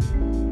you